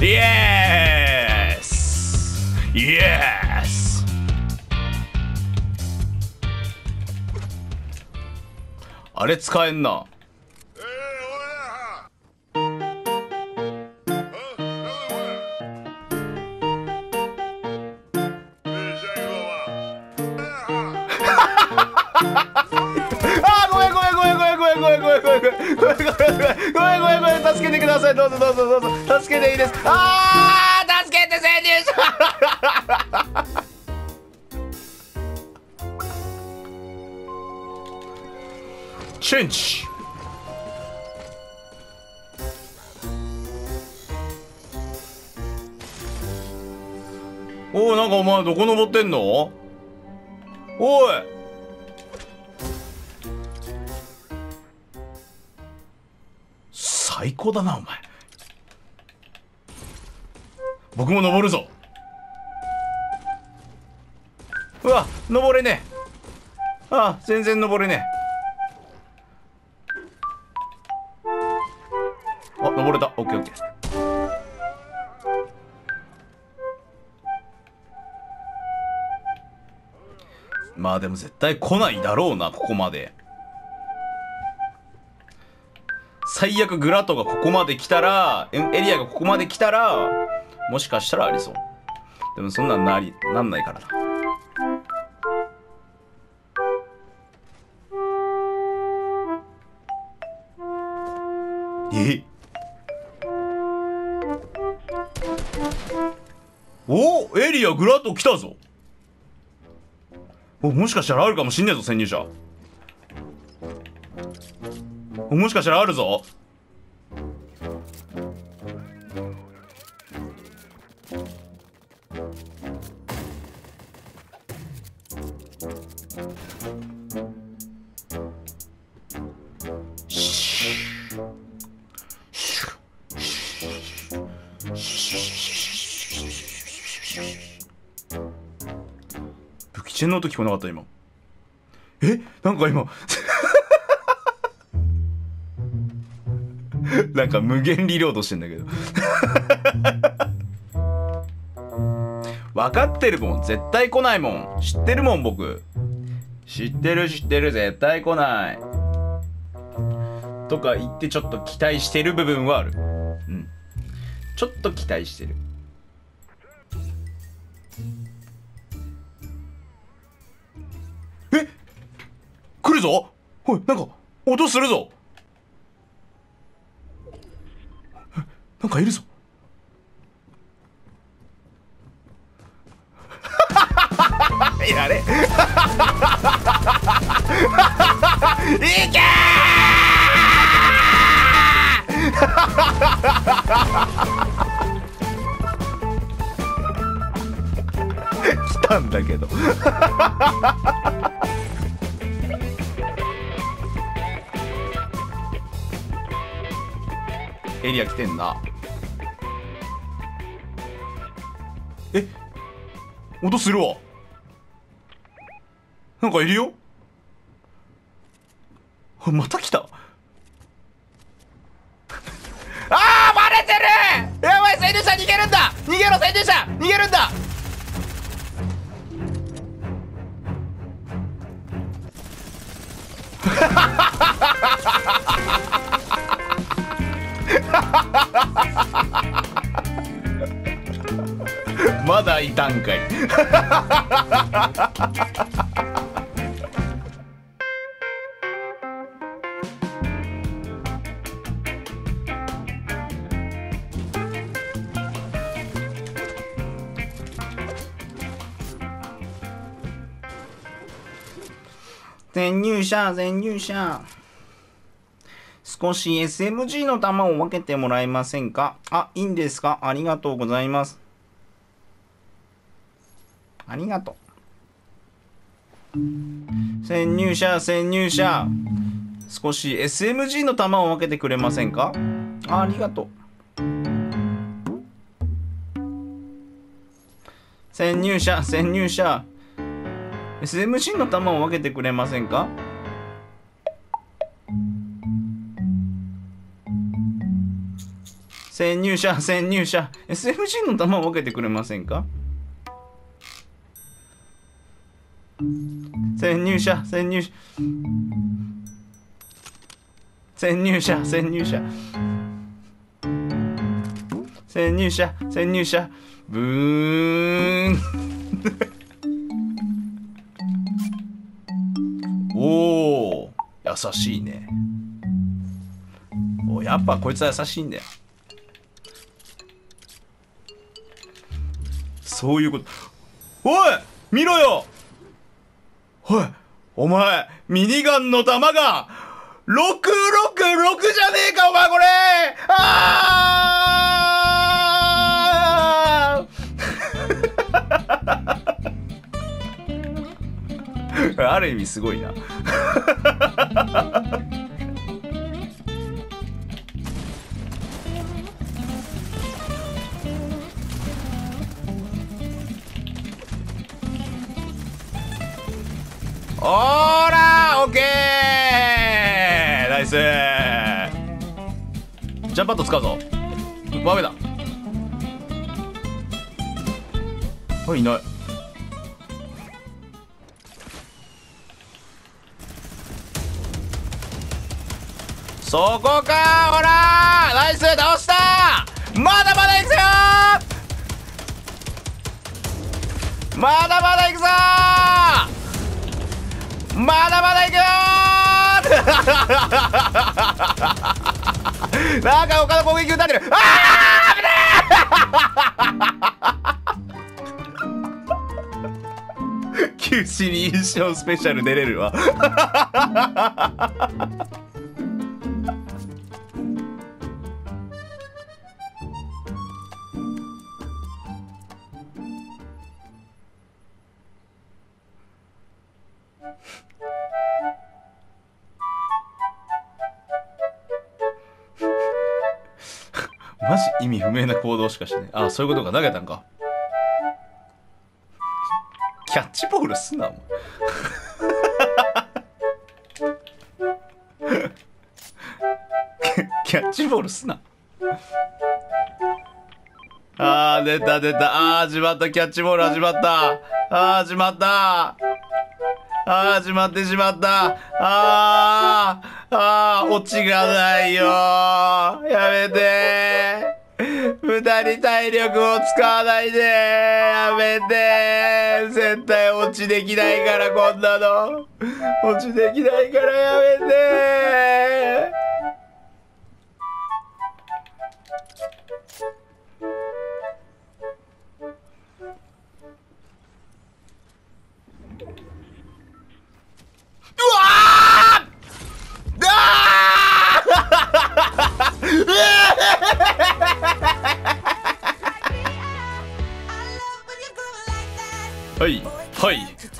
イエースイエースあれ使えんな。あごめんごめんごめんごめんごめんごめんごめんごめんごめんごめん。ごめんごめんごめんごめん助けてください。どうぞどうぞどうぞ。助けていいですあー助けて潜入者チェンジおいなんかお前どこ登ってんの？おい。最高だなお前。僕も登るぞ。うわ登れねえ。あ全然登れねえ。あ登れた。オッケーオッケー。まあでも絶対来ないだろうなここまで。最悪グラトがここまで来たらエリアがここまで来たらもしかしたらありそうでもそんなんなりなんないからな。え？お？エリアグラト来たぞ。おもしかしたらあるかもしんねえぞ潜入者。もしかしたらあるぞ。武器チェンの音聞こえなかった今。え？なんか今 なんか無限リロードしてんだけど。分かってるもん。絶対来ないもん。知ってるもん僕。知ってる知ってる。絶対来ない。とか言ってちょっと期待してる部分はある。うん。ちょっと期待してる。え？来るぞ？おいなんか音するぞ。なんかいるぞ。やれ。いけ来たんだけど。エリア来てんなえ音するわ。なんかいるよ。また来た。あーバレてる！やばい潜入者逃げるんだ！逃げろ潜入者！逃げるんだ！ま だいたんかい潜入者潜入者少し SMG の弾を分けてもらえませんか？あ、いいんですか？ありがとうございます。ありがとう。潜入者、潜入者。少し SMG の弾を分けてくれませんか？あありがとう。潜入者、潜入者。SMG の弾を分けてくれませんか？潜入者潜入者 SMG の弾を分けてくれませんか？潜入者潜入者。潜入者潜入者。潜入者潜入者。ブーン。おお優しいね。おやっぱこいつは優しいんだよそういうこと。おい見ろよ。おいお前ミニガンの弾が666じゃねえかお前これ。あー。ある意味すごいな。おーらオッケーナイスジャンパッド使うぞバメだあいないそこかほらナイス倒したまだまだ行くぞまだまだ行くぞまだまだいくよー なんか他の攻撃打たれてる。あー危ねえ九 死に一生スペシャル出れるわ。ジ意味不明な行動しかしてねあそういうことか。投げたんか。キャッチボールすなお前。キャッチボールすな。あー出た出た。あー始まった。キャッチボール始まった。あー始まった。あー始まってしまった。あああ落ちがないよ。やめて。無駄に体力を使わないで。やめて。絶対落ちできないからこんなの。落ちできないからやめて。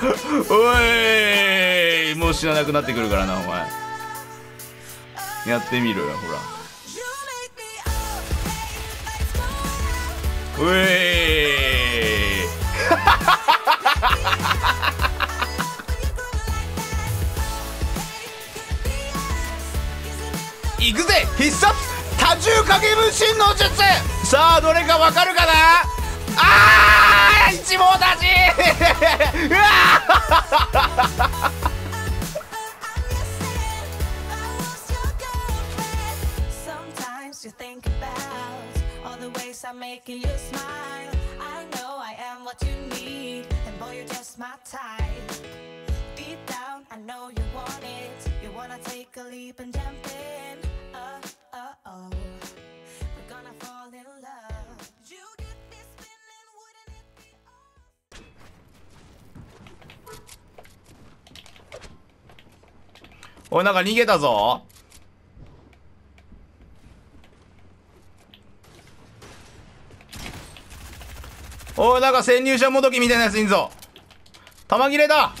おいもう死ななくなってくるからなお前。やってみろよほら。うえいくぜ必殺多重影分身の術。さあどれかわかるかな？あー一網立ち a leap and jump in. Uh, uh, oh. We're gonna fall in love. You get me spinning, wouldn't it be awesome? おいなんか逃げたぞおいなんか潜入者もどきみたいなやついんぞ玉切れだ